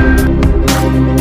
Música